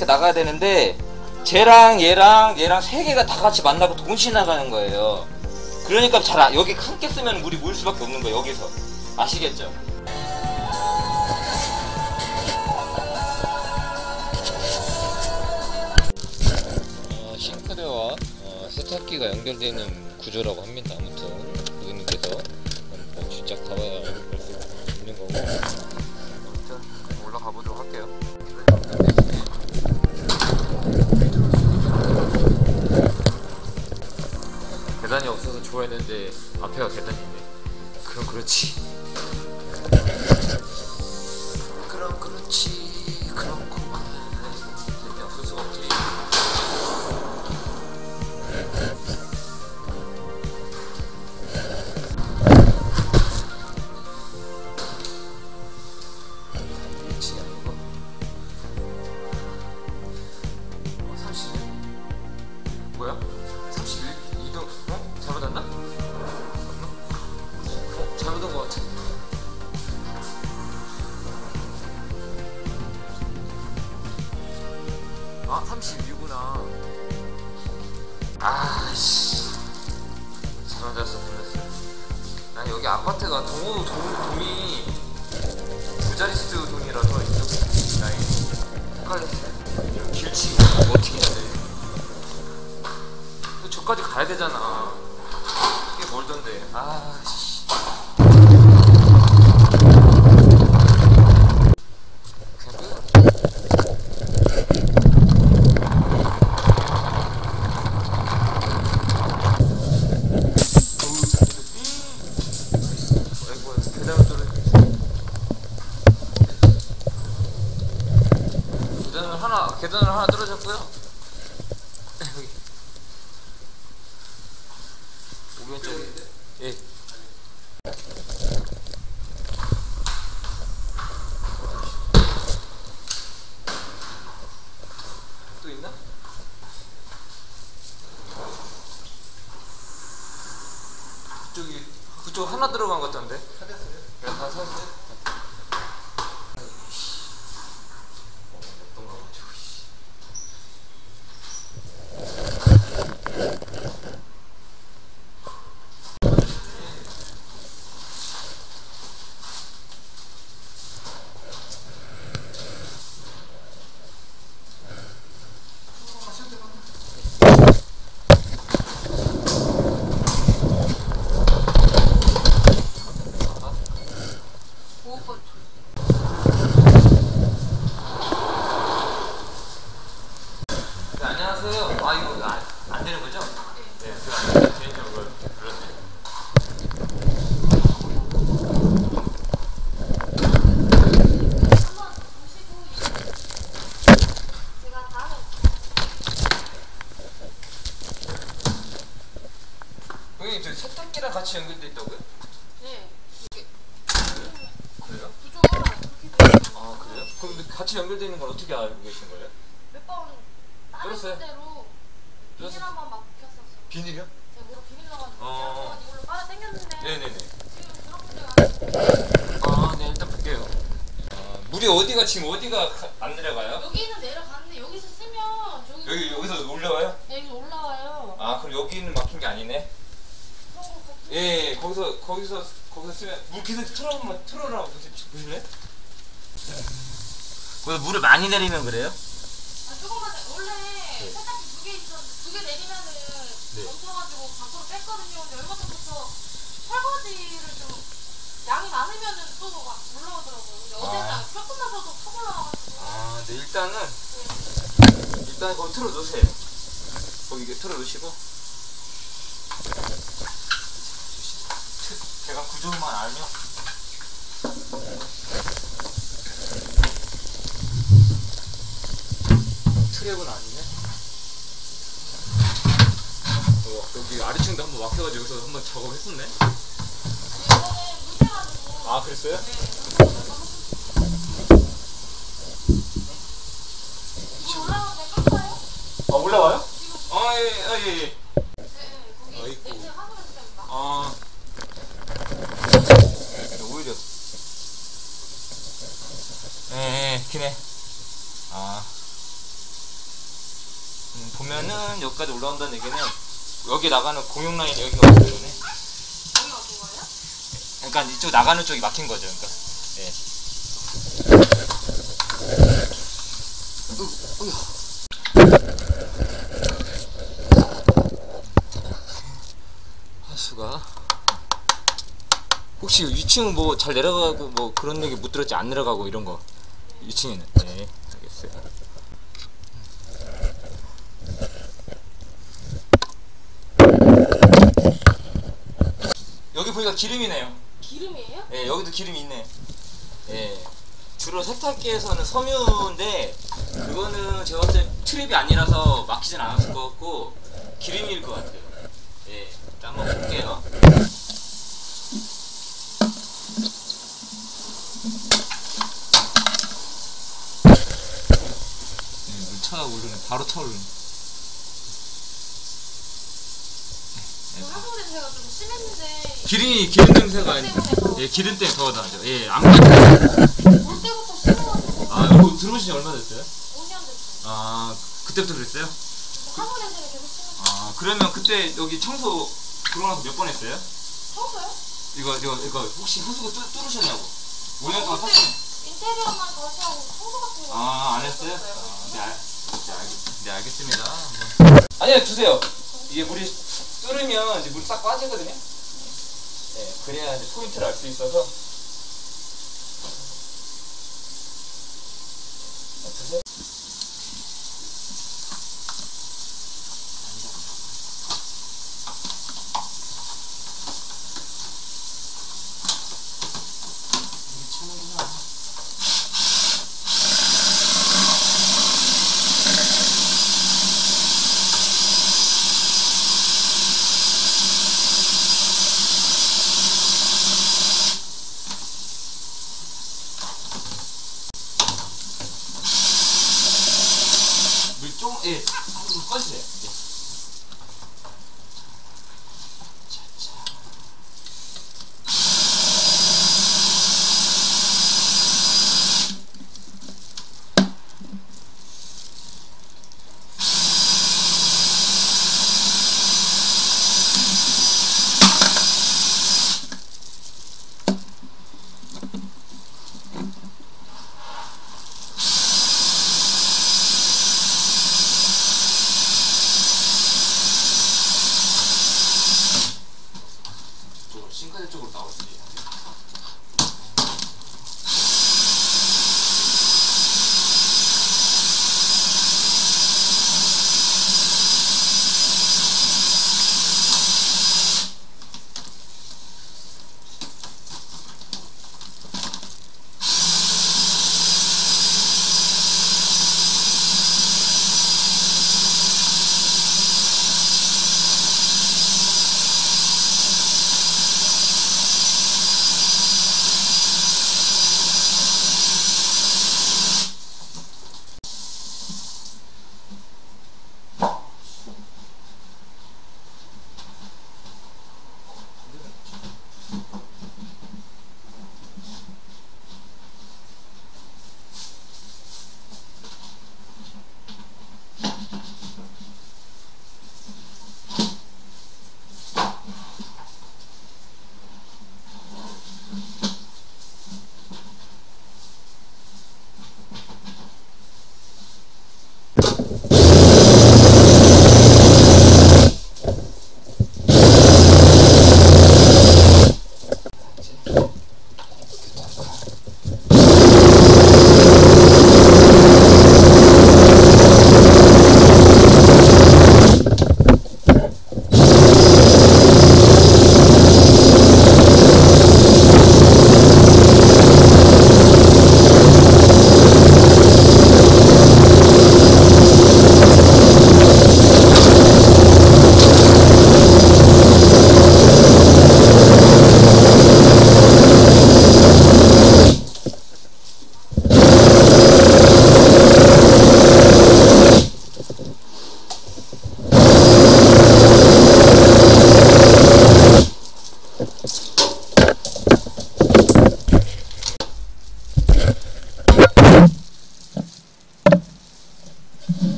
이렇게 나가야 되는데 쟤랑 얘랑 얘랑 세 개가 다 같이 만나고 동시에 나가는 거예요. 그러니까 잘 안- 여기 함께 쓰면 물이 모일 수밖에 없는 거예요. 여기서 아시겠죠? 어, 싱크대와 어, 세탁기가 연결되는 구조라고 합니다. 아무튼 했는데 앞에가 계단이 있네. 그럼 그렇지. 난 여기 아파트가 동호, 동, 동이 두 자릿수 돈이라서 이쪽 라인 헷갈렸어요. 길치 어떻게 해야 돼? 또 저까지 가야 되잖아. 꽤 멀던데. 아 씨. 하나 계단을 하나 떨어졌고요. 여기 오른쪽에 예. 또 있나? 그쪽이 그쪽 하나 들어간 것 같던데. 찾았어요? 그래 다 샀어요? 어떤 거 가지고 씨. 네, 안녕하세요. 아 이거 안, 안 되는 거죠? 네. 그 개인적으로 그렇네. 제가 다음에 형님 저 세탁기랑 같이 연결돼 있다고요? 네 이게 그래요? 구조가 그렇게 돼요. 아 그래요? 그럼 근데 같이 연결돼 있는 걸 어떻게 알고 계신 거예요? 몇 번 다른 들었어요? 대로 비닐 들었어요? 한 번 막혔었어요. 비닐이요? 제가 뭐로 비닐 넣어가지고 어. 제가 이걸로 빨아 당겼는데 네네네. 지금 그런 문제가 아, 네 일단 볼게요. 아, 물이 어디가 지금 어디가 가- 안 내려가요? 여기는 내려가는데 여기서 쓰면 저기 여기 여기서 올라와요? 네, 여기 올라와요. 아 그럼 여기는 막힌 게 아니네. 그런. 예, 예 거기서 거기서 거기서 쓰면 물 계속 틀어보면 틀어라 보실래? 거기서 물을 많이 내리면 그래요? 아, 조금만 더- 원래 네. 세탁기 두 개 있었는데 두 개 내리면은 네. 넘쳐가지고 밖으로 뺐거든요. 근데 얼마 전부터 설거지를 좀 양이 많으면은 또 막 올라오더라고요. 근데 어제는 아. 조금만 더도 턱 올라와가지고 아, 네 일단은 네. 일단 거기 틀어 놓으세요. 거기 이게 틀어 놓으시고. 제가 구조만 알면. 트랩은 아니네. 어, 여기 아래층도 한번 막혀가지고 여기서 한번 작업했었네. 아, 그랬어요? 아, 올라와요? 지금 아, 예, 아, 예, 예. 네, 네, 거기 어, 있고. 냄새 하고 있습니다. 아. 오히려. 예, 예, 기네. 아. 라인까지 올라온다는 얘기는 여기 나가는 공용 라인 여기가 없기 때문에? 그러니까 이쪽 나가는 쪽이 막힌 거죠. 그러니까. 예. 하수가 혹시 위층은 뭐잘 내려가고 뭐 그런 얘기 못 들었지 안 내려가고 이런 거 위층에는 네 알겠어요. 여기 보니까 기름이네요. 기름이에요? 예, 여기도 기름이 있네. 예. 주로 세탁기에서는 섬유인데 그거는 제가 봤을 때 트랩이 아니라서 막히진 않았을 것 같고 기름일 것 같아요. 예. 일단 한번 볼게요. 네, 물 차오르네. 바로 차오르네. 그 화분 냄새가 좀 심했는데 기름이 기름 냄새가 아니- 예, 기름 때문에 더 나죠. 예, 안 그래도 올 때부터 심해가지고 아, 이거 들어오신 지 얼마 됐어요? 5년 됐어요. 아, 그때부터 그랬어요? 화분 냄새가 계속 심해서 아 그러면 그때 여기 청소 그러고 나서 몇 번 했어요? 청소요? 이거 이거 이거 혹시 하수구 뚫, 뚫으셨냐고 5년 동안 샀어요 인테리어만 다시 하고 청소 같은 거 아안 했어요? 아, 네, 알, 네, 알, 네 알겠습니다. 아니요 두세요 이게 물이 뚫으면 이제 물이 싹 빠지거든요. 네 그래야 이제 포인트를 알 수 있어서. 자, 두세요 물이 차는구나 물 좀, 예, 한번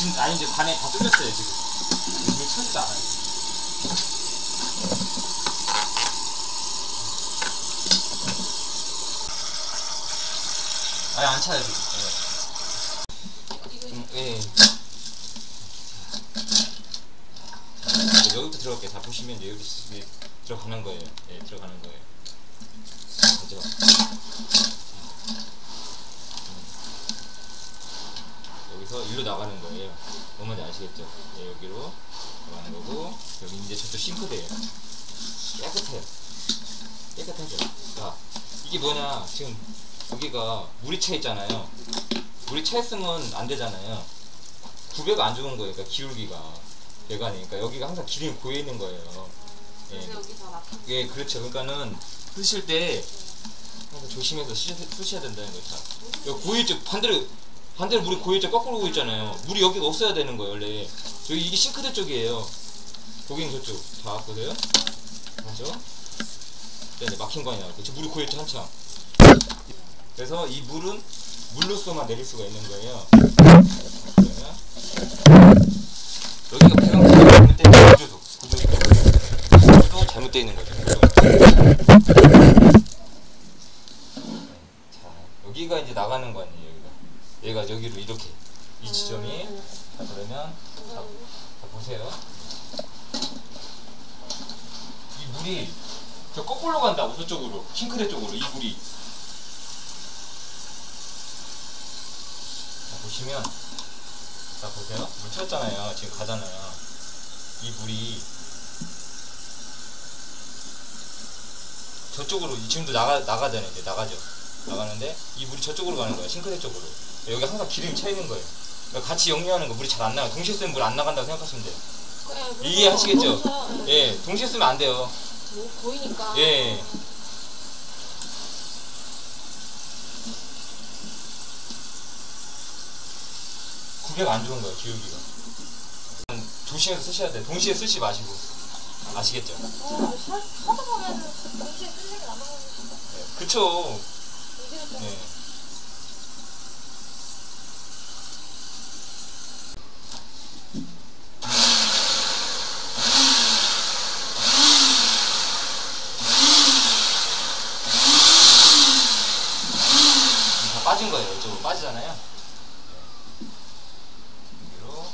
지금 아니 이제 반에 다 뚫렸어요 지금. 물 차지도 않아요. 아니 안 차요 지금. 예. 음, 예. 이제 여기부터 들어갈게요. 다 보시면 여기 들어가는 거예요. 예, 들어가는 거예요. 여기서 일로 나가는 거예요. 뭔지 아시겠죠? 예, 여기로 나가는 거고 여기 이제 저쪽 싱크대예요. 깨끗해요. 깨끗하죠. 자, 이게 뭐냐? 지금 여기가 물이 차 있잖아요. 물이 차 있으면 안 되잖아요. 구배가 안 좋은 거예요. 그러니까 기울기가 배관이. 그러니까 여기가 항상 기름이 고여 있는 거예요. 예. 예, 그렇죠. 그러니까는 쓰실 때 항상 조심해서 쓰, 쓰셔야 된다는 거죠. 여기 고일적 반대로 반대로 물이 고일적 거꾸로 오고 있잖아요. 물이 여기가 없어야 되는 거예요, 원래. 저기 이게 싱크대 쪽이에요. 거기는 저쪽. 자, 보세요. 맞죠? 네, 네, 막힌 거 아니야. 그쵸? 물이 고일적 한참. 그래서 이 물은 물로서만 내릴 수가 있는 거예요. 여기가 배관 구조가 잘못돼 있는 구조도 구조도 구조도 잘못되어 있는 거죠. 구조가. 자, 여기가 이제 나가는 거 아니에요. 얘가 여기로 이렇게 이 지점이. 자 그러면 자, 자 보세요. 이 물이 저 거꾸로 간다고 저쪽으로. 싱크대 쪽으로 이 물이. 자 보시면 자 보세요. 물 쳤잖아요 지금 가잖아요. 이 물이 저쪽으로 지금도 나가 나가잖아요 이제 나가죠. 나가는데 이 물이 저쪽으로 가는 거예요 싱크대 쪽으로 여기 항상 기름이 차 있는 거예요 그러니까 같이 역류하는 거 물이 잘 안 나가 동시에 쓰면 물 안 나간다고 생각하시면 돼요 네, 이해하시겠죠? 예. 예 동시에 쓰면 안 돼요 뭐 보이니까. 예. 구배가 안 좋은 거예요 기울기가 음, 조심해서 쓰셔야 돼요 동시에 쓰지 마시고 아시겠죠? 어, 살- 하다 보면은 동시에 쓸 일이 예. 그쵸 예. 다 빠지잖아요. 여기로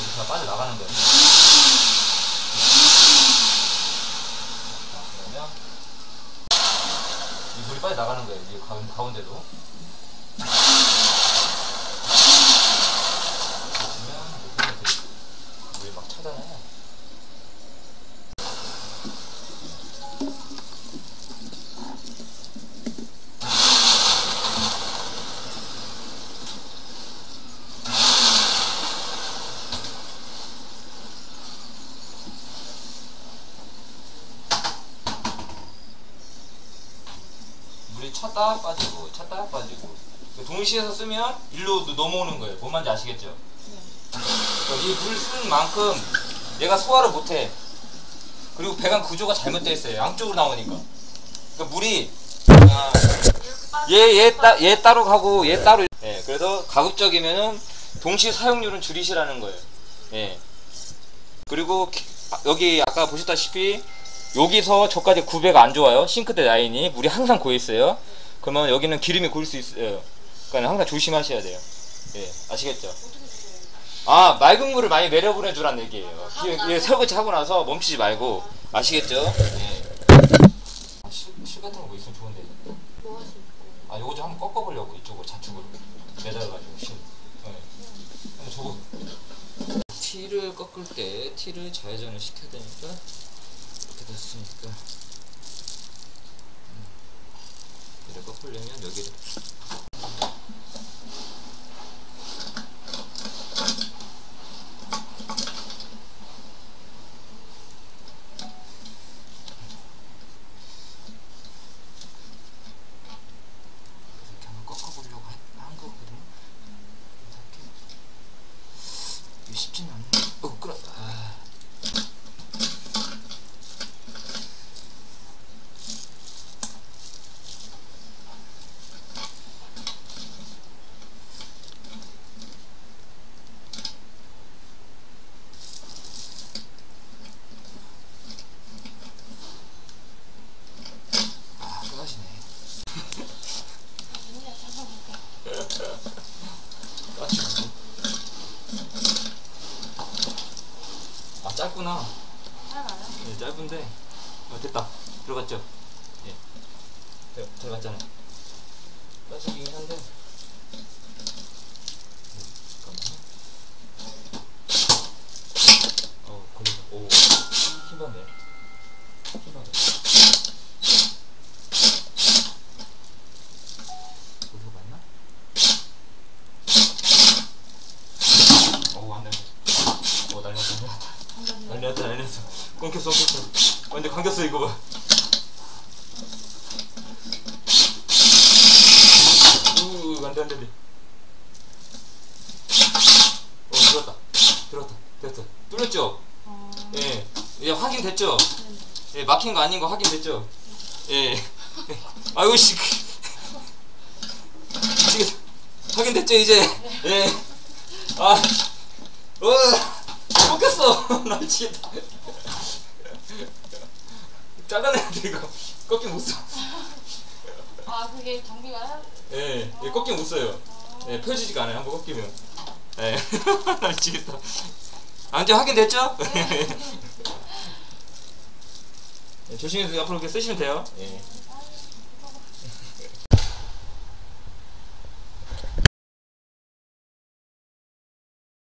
이렇게 다 빠져나가는 거예요. 자, 그러면 이 물이 빠져나가는 거예요. 이 가운, 가운데로. 보시면 이렇게 물이 막 차잖아요. 찼다 빠지고 찼다 빠지고 그 동시에서 쓰면 일로 넘어오는 거예요. 뭔 말인지 아시겠죠? 이물 쓰는 만큼 얘가 소화를 못해. 그리고 배관 구조가 잘못되어 있어요. 양쪽으로 나오니까. 그러니까 물이 아, 얘얘 따, 얘 따로 가고 얘 따로. 예, 그래서 가급적이면은 동시 사용률은 줄이시라는 거예요. 예. 그리고 기- 아, 여기 아까 보셨다시피 여기서 저까지 구배가 안 좋아요. 싱크대 라인이 물이 항상 고여 있어요. 그러면 여기는 기름이 고일 수 있어요. 그러니까 항상 조심하셔야 돼요. 예, 아시겠죠? 아 맑은 물을 많이 내려보내 주란 얘기예요. 기- 예, 설거지 하고 나서 멈추지 말고 아시겠죠? 예. 아, 실, 실 같은 거 뭐 있으면 좋은데. 아 요거 좀 한번 꺾어 보려고 이쪽으로 좌측으로 매달아 가지고 실. 네. 근데 저거 티를 꺾을 때 티를 좌회전을 시켜야 되니까 됐으니까 음. 이를 꺾으려면 여기를 이렇게 한번 꺾어보려고 한- 한 거거든요. 이렇게. 이게 쉽지는 않네. 어, 끌어. 아. 짧구나. 짧아요? 예, 짧은데 어, 됐다. 들어갔죠? 예. 들- 들어갔잖아요. 빠지긴 한데. 음, 잠깐만요. 어, 걸린다. 오, 힘받네. 힘받네. 여기서 맞나? 오, 안 돼. 오, 난리 났다. 잠깐만요. 난리 났다, 난리 났어. 끊겼어, 끊겼어. 완전 감겼어, 이거 봐. 우, 안 돼, 안 돼, 안 돼. 어, 들었다. 들었다. 됐어. 뚫렸죠? 어, 예. 예, 확인됐죠? 네네. 예, 막힌 거거 확인됐죠? 예. 아이고, 씨. 미치겠어. 확인됐죠, 이제? 예. 아, 어, 꺾였어. 나 미치겠다. 잘라내야 돼, 이거. 꺾긴 못 써. 아 그게 해야 예, 예 꺾긴 못 써요. 예, 펴지지가 않아요. 한번 꺾이면. 예. 나 미치겠다. 아, 이제 확인됐죠? 예, 조심해서 앞으로 이렇게 쓰시면 돼요. 예. 아,